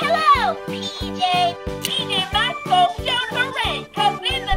hello, PJ. PJ Masco showed hooray, hooray, 'cause in the